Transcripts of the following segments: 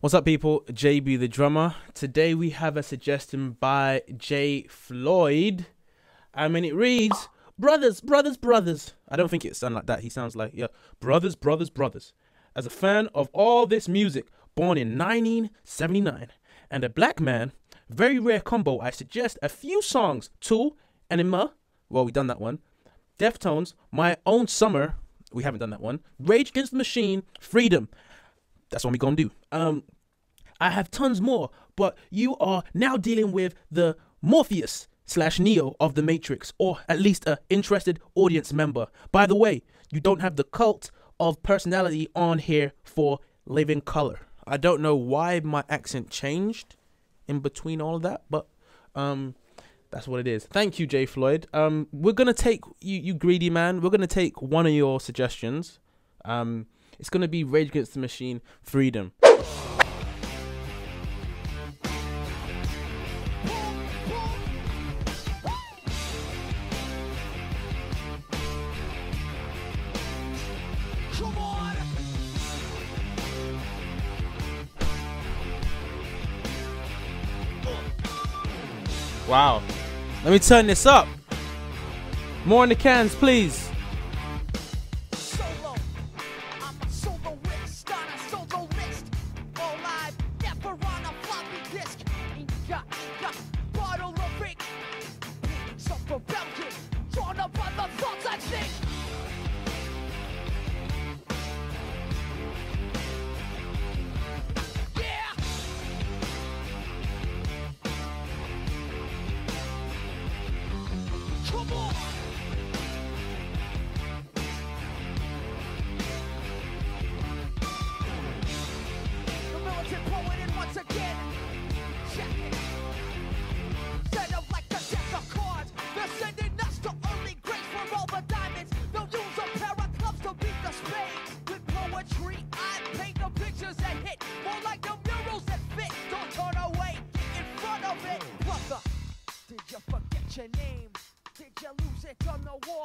What's up, people? JB the drummer. Today we have a suggestion by Jay Floyd. I mean, it reads, Brothers, brothers, brothers. I don't think it sounds like that. He sounds like, yeah, brothers, brothers, brothers. As a fan of all this music, born in 1979, and a black man, very rare combo, I suggest a few songs. Tool, Enema, well, we've done that one. Deftones, My Own Summer, we haven't done that one. Rage Against the Machine, Freedom. That's what we gonna do. Um, I have tons more, but you are now dealing with the Morpheus slash Neo of the Matrix, or at least a interested audience member. By the way, you don't have the cult of personality on here for Living Colour. I don't know why my accent changed in between all of that, but um, that's what it is. Thank you, Jay Floyd. Um, we're gonna take you, you greedy man. We're gonna take one of your suggestions. Um, it's gonna be Rage Against the Machine, Freedom. Wow. Let me turn this up. More in the cans, please. Some rebellion,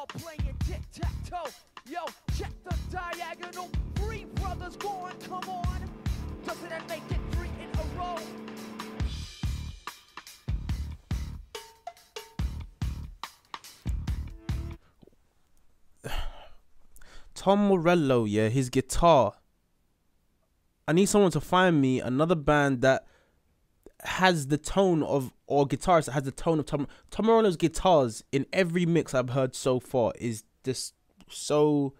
playing tic-tac-toe? Yo, check the diagonal. Three brothers gone, come on. Doesn't that make it three in a row? Tom Morello, yeah, his guitar. I need someone to find me another band that has the tone of or guitarist that has the tone of Tom Tom Morello's guitars in every mix I've heard so far is just so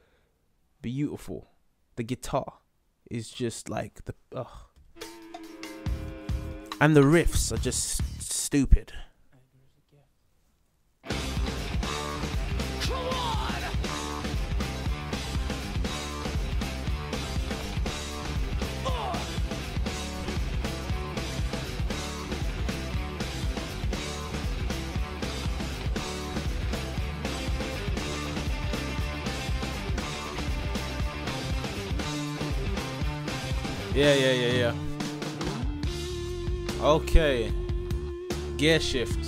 beautiful. The guitar is just like the ugh. And the riffs are just stupid. Yeah, yeah, yeah, yeah. Okay. Gear shift.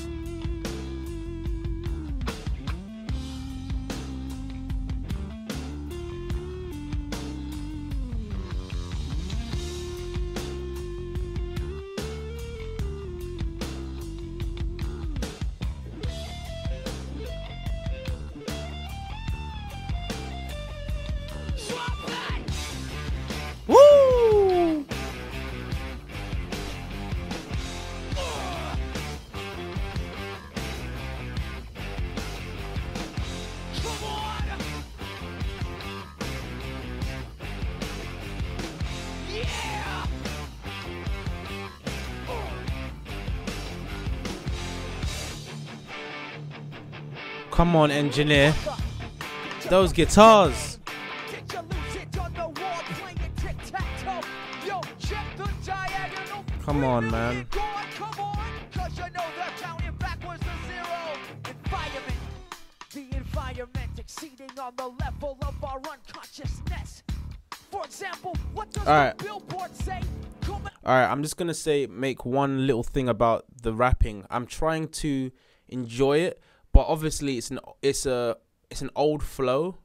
What does All right. the billboard say? Come All right, I'm just gonna say make one little thing about the rapping. I'm trying to enjoy it, but obviously it's an it's a it's an old flow.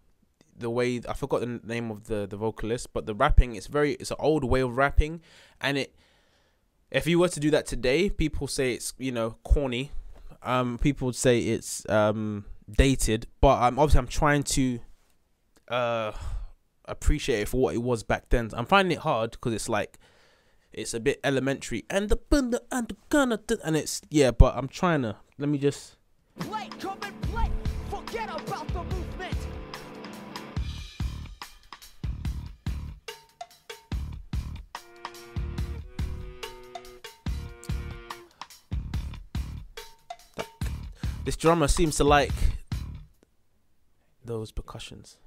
the way I forgot the name of the the vocalist, but the rapping it's very it's an old way of rapping, and it if you were to do that today, people say it's you know corny. Um, people would say it's um dated, but I'm obviously I'm trying to uh appreciate it for what it was back then. I'm finding it hard because it's like it's a bit elementary and the and the and it's yeah, but I'm trying to let me just Play, come and play. Forget about the movement. this drummer seems to like those percussions.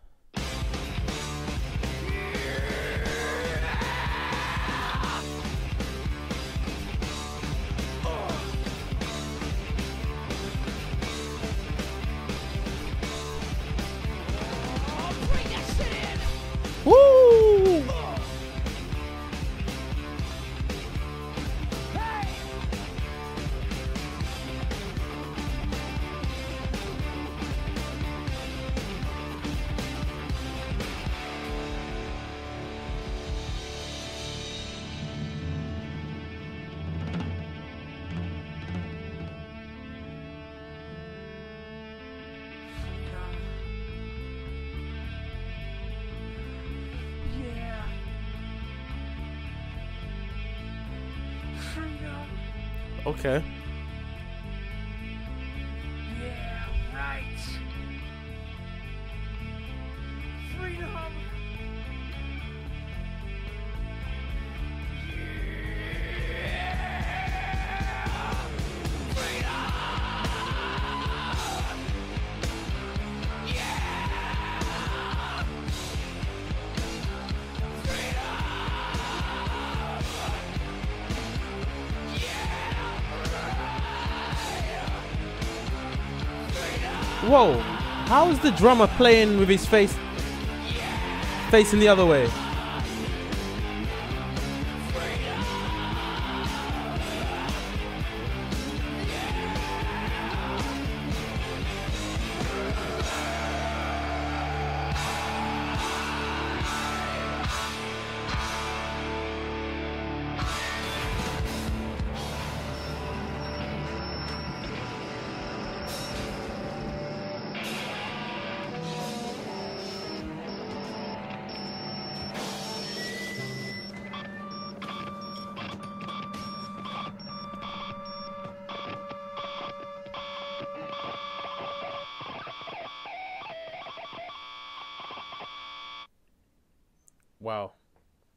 Okay. Whoa! How is the drummer playing with his face facing the other way? Wow.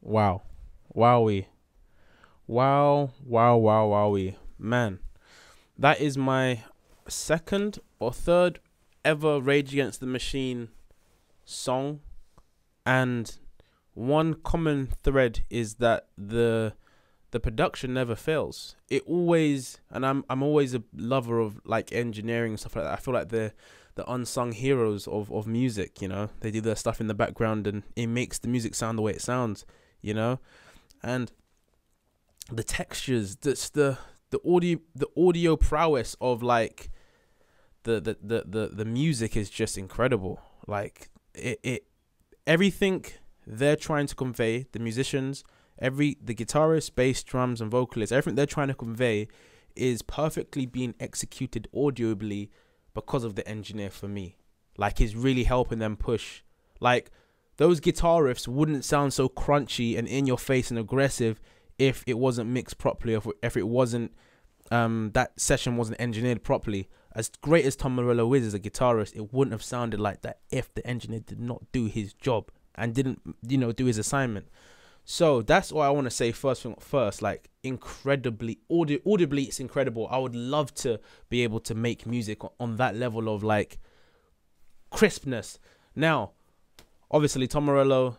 Wow. Wowie. Wow, wow, wow, wowie. Man, that is my second or third ever Rage Against the Machine song. And one common thread is that the the production never fails. It always and I'm I'm always a lover of like engineering and stuff like that. I feel like they're the unsung heroes of, of music, you know. They do their stuff in the background and it makes the music sound the way it sounds, you know. And the textures, that's the the audio the audio prowess of like the the, the, the, the music is just incredible. Like it, it everything they're trying to convey, the musicians, every the guitarist, bass, drums and vocalists, everything they're trying to convey is perfectly being executed audibly because of the engineer for me. Like he's really helping them push. Like those guitar riffs wouldn't sound so crunchy and in your face and aggressive if it wasn't mixed properly, if if it wasn't um that session wasn't engineered properly. As great as Tom Morello is as a guitarist, it wouldn't have sounded like that if the engineer did not do his job and didn't you know do his assignment. So that's what I want to say first thing first. Like incredibly audi- audibly, it's incredible. I would love to be able to make music on, that level of like crispness. Now, obviously, Tom Morello,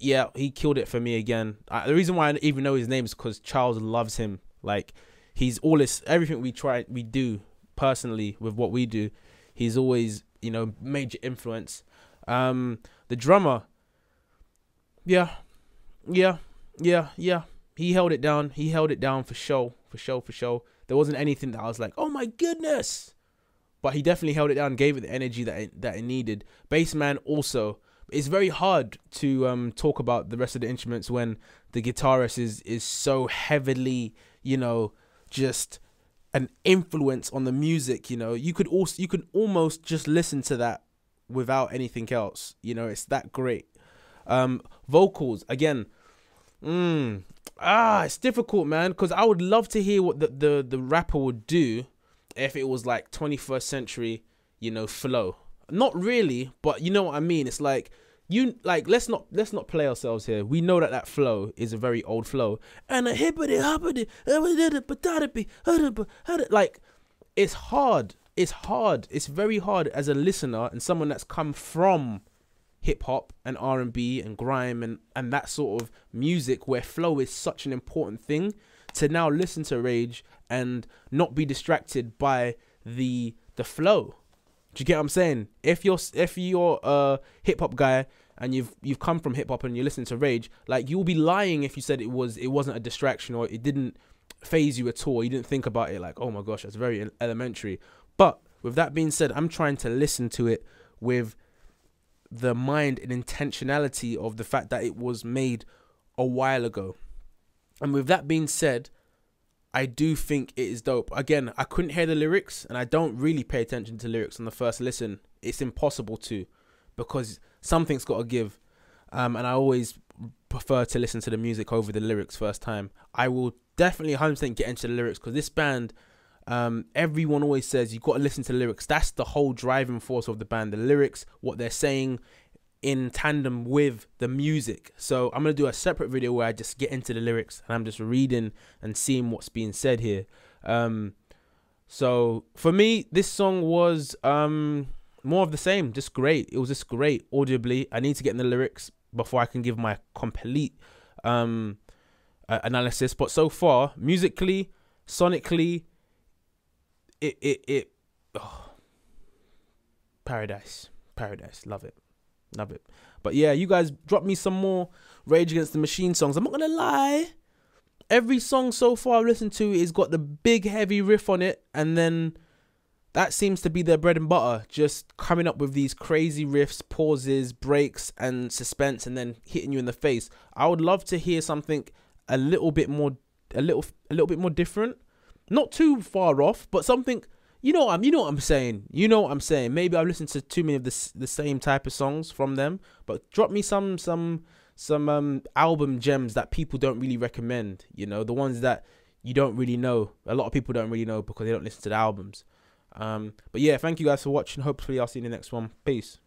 yeah, he killed it for me again. Uh, the reason why I even know his name is because Charles loves him. Like he's all this everything we try we do personally with what we do. He's always you know major influence. Um, the drummer, yeah, yeah, yeah, yeah. He held it down. He held it down for show, for show, for show. There wasn't anything that I was like, oh my goodness. But he definitely held it down, gave it the energy that it, that it needed. Bassman also, it's very hard to um talk about the rest of the instruments when the guitarist is is so heavily you know just an influence on the music you know you could also you could almost just listen to that without anything else you know it's that great um vocals again mm, ah it's difficult man because i would love to hear what the, the the rapper would do if it was like 21st century you know flow. Not really but you know what i mean? It's like you like let's not let's not play ourselves here. We know that that flow is a very old flow. And a hippity hoppity like it's hard. It's hard. It's very hard as a listener and someone that's come from hip hop and R&B and grime and and that sort of music where flow is such an important thing to now listen to rage and not be distracted by the the flow do you get what I'm saying? If you're if you're a hip hop guy and you've you've come from hip hop and you listen to Rage, like you'll be lying if you said it was it wasn't a distraction or it didn't faze you at all. You didn't think about it like, oh my gosh, that's very elementary. But with that being said, I'm trying to listen to it with the mind and intentionality of the fact that it was made a while ago. And with that being said, I do think it is dope. Again, I couldn't hear the lyrics and I don't really pay attention to lyrics on the first listen. It's impossible to because something's got to give. Um, and I always prefer to listen to the music over the lyrics first time. I will definitely 100% get into the lyrics because this band, um, everyone always says you've got to listen to the lyrics. That's the whole driving force of the band. The lyrics, what they're saying, in tandem with the music. So I'm gonna do a separate video where I just get into the lyrics and I'm just reading and seeing what's being said here. Um, so for me, this song was um more of the same, just great. It was just great audibly. I need to get in the lyrics before I can give my complete um uh, analysis. But so far, musically, sonically, it it it oh, paradise, paradise, love it. Love it. But yeah, you guys drop me some more Rage Against the Machine songs. I'm not gonna lie. Every song so far I've listened to is got the big heavy riff on it, and then that seems to be their bread and butter. Just coming up with these crazy riffs, pauses, breaks, and suspense, and then hitting you in the face. I would love to hear something a little bit more, a little, a little bit more different. Not too far off, but something you know I'm you know what I'm saying. You know what I'm saying. Maybe I've listened to too many of the the same type of songs from them, but drop me some some some um album gems that people don't really recommend, you know, the ones that you don't really know. A lot of people don't really know because they don't listen to the albums. Um but yeah, thank you guys for watching. Hopefully I'll see you in the next one. Peace.